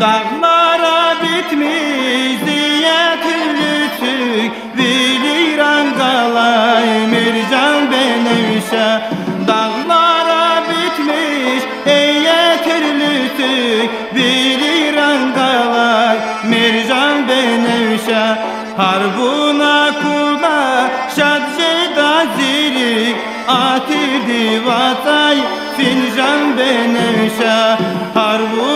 Dağlara bitmiş diye türlü tük Biliran qalay Mircan Benevşe. Dağlara bitmiş eye türlü tük Biliran qalay Mircan Benevşe. Harbuna kula şadjeda zirik Atirdi vatay fincan benevşe. Harbuna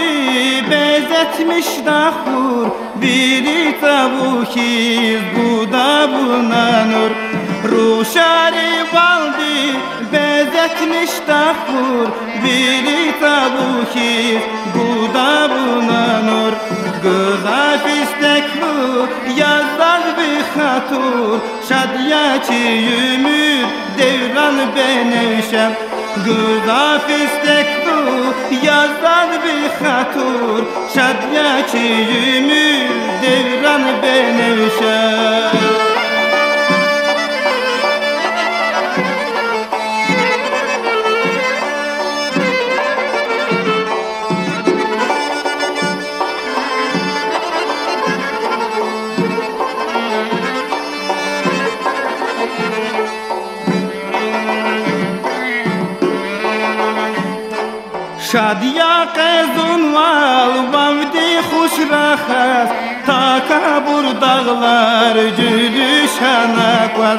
bezetmiş dahur Biri tavukiz bu da buna nur. Ruşari valdi bezetmiş dahur Biri tavukiz bu da buna nur. Gıza fisteklu yazar bir hatur Şadyaçı yümür devran benevşem Gıza fisteklu yazar bir hatur. Şadyaçı yümür devran benevşem شادیا قزون val vavdi xuş rahat Takabur dağlar gülüşen akvaz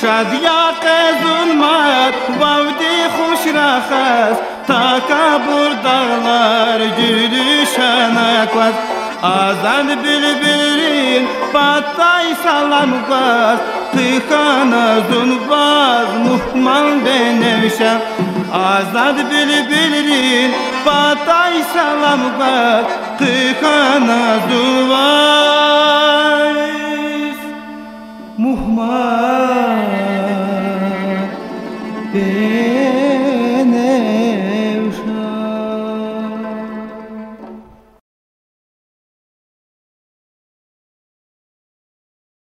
Şadiya qezun mat vavdi xuş rahat Takabur dağlar gülüşen akvaz Azad bülbülün batay salam vaz Tıkana zunvaz muhmal benevşem Azad bülbülün batay salam vaz Tıkana zunvaz